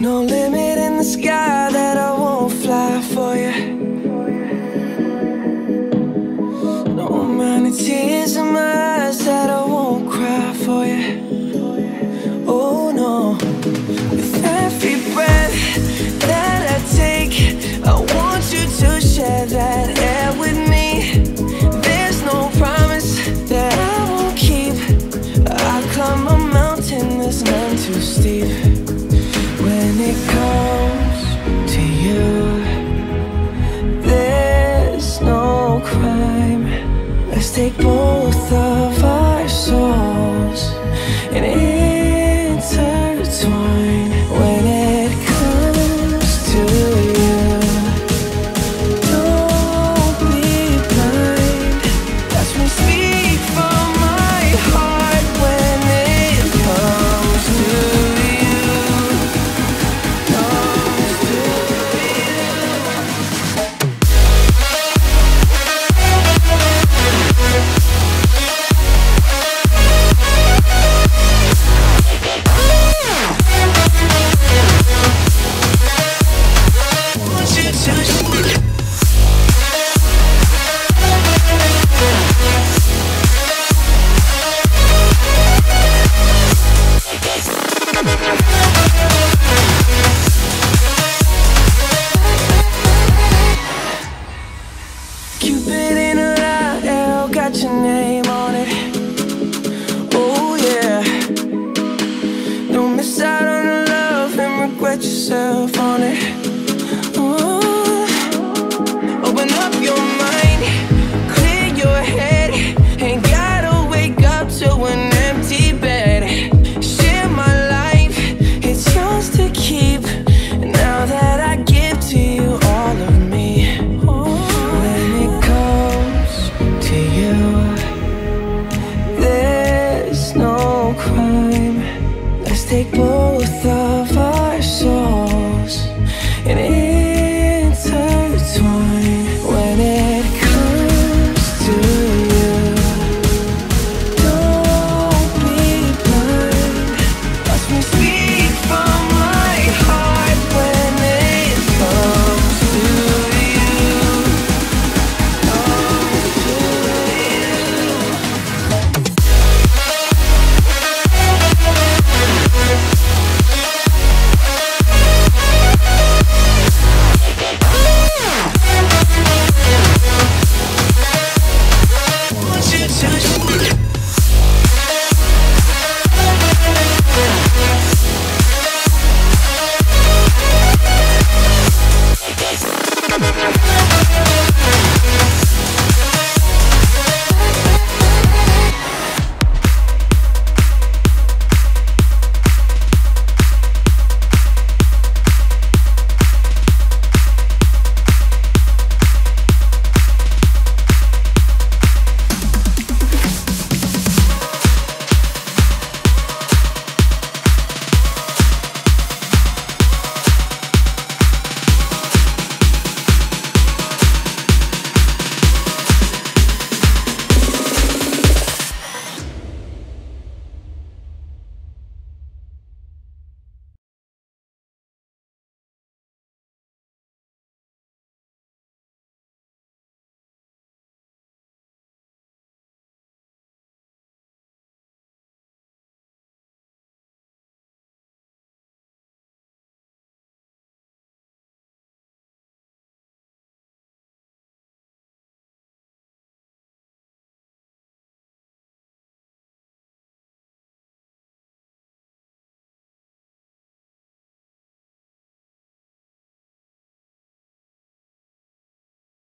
No limit in the sky that I won't fly for you. No humanity. name on it. Oh yeah. Don't miss out on the love and regret yourself on it. take both.